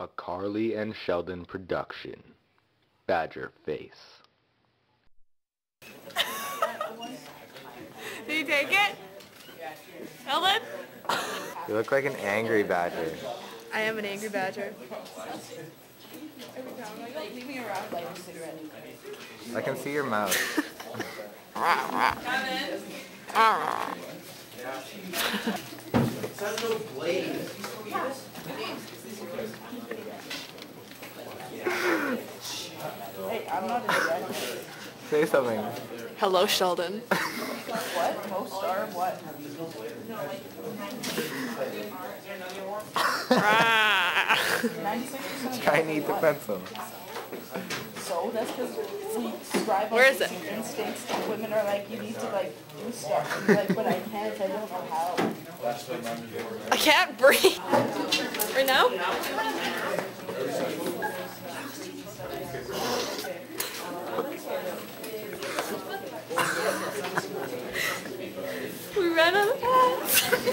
A Carly and Sheldon production. Badger Face. Did you take it? Sheldon? You look like an angry badger. I am an angry badger. I can see your mouth. Hey, I'm not a. Say something. Hello, Sheldon. What? Co-star of what? Ninety-six percent. Try and the pencil. So that's because we subscribe Where like, is it? instincts. And women are like, you need to like do stuff. And like, but I can't. I don't know how. I can't breathe. Right now? We